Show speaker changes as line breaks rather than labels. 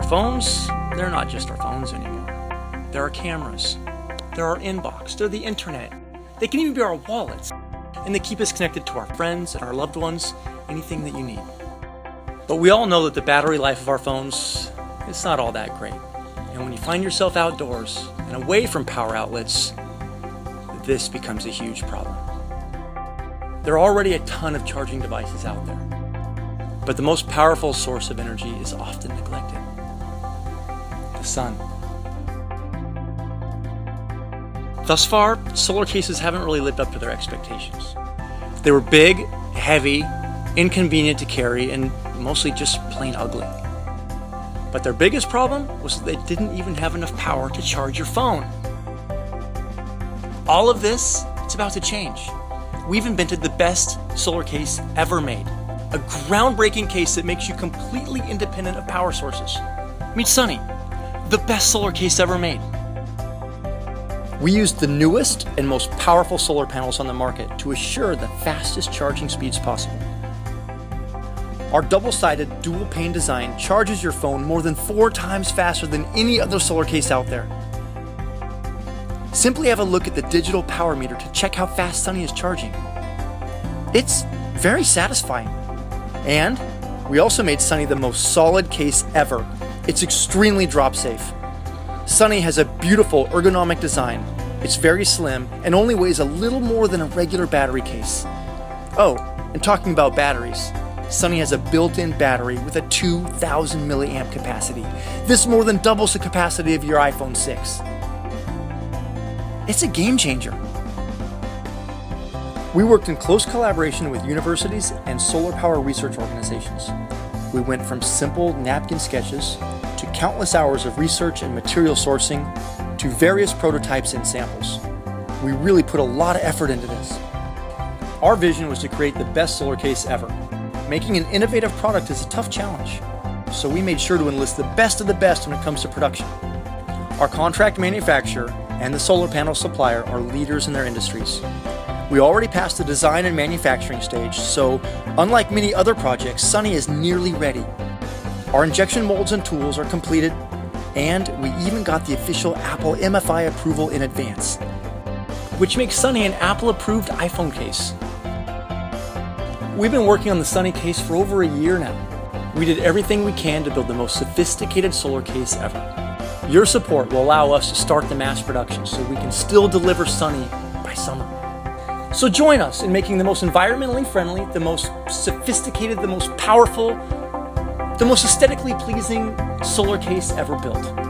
Our phones, they're not just our phones anymore. They're our cameras, they're our inbox, they're the internet. They can even be our wallets. And they keep us connected to our friends and our loved ones, anything that you need. But we all know that the battery life of our phones is not all that great. And when you find yourself outdoors and away from power outlets, this becomes a huge problem. There are already a ton of charging devices out there, but the most powerful source of energy is often neglected sun. Thus far, solar cases haven't really lived up to their expectations. They were big, heavy, inconvenient to carry, and mostly just plain ugly. But their biggest problem was they didn't even have enough power to charge your phone. All of this, it's about to change. We've invented the best solar case ever made. A groundbreaking case that makes you completely independent of power sources. Meet Sunny, the best solar case ever made. We used the newest and most powerful solar panels on the market to assure the fastest charging speeds possible. Our double-sided dual-pane design charges your phone more than four times faster than any other solar case out there. Simply have a look at the digital power meter to check how fast Sunny is charging. It's very satisfying. And we also made Sunny the most solid case ever it's extremely drop safe. Sunny has a beautiful ergonomic design. It's very slim and only weighs a little more than a regular battery case. Oh, and talking about batteries, Sunny has a built-in battery with a 2000 milliamp capacity. This more than doubles the capacity of your iPhone 6. It's a game changer. We worked in close collaboration with universities and solar power research organizations. We went from simple napkin sketches to countless hours of research and material sourcing to various prototypes and samples. We really put a lot of effort into this. Our vision was to create the best solar case ever. Making an innovative product is a tough challenge, so we made sure to enlist the best of the best when it comes to production. Our contract manufacturer and the solar panel supplier are leaders in their industries. We already passed the design and manufacturing stage, so unlike many other projects, Sunny is nearly ready. Our injection molds and tools are completed, and we even got the official Apple MFI approval in advance, which makes Sunny an Apple approved iPhone case. We've been working on the Sunny case for over a year now. We did everything we can to build the most sophisticated solar case ever. Your support will allow us to start the mass production so we can still deliver Sunny by summer. So join us in making the most environmentally friendly, the most sophisticated, the most powerful, the most aesthetically pleasing solar case ever built.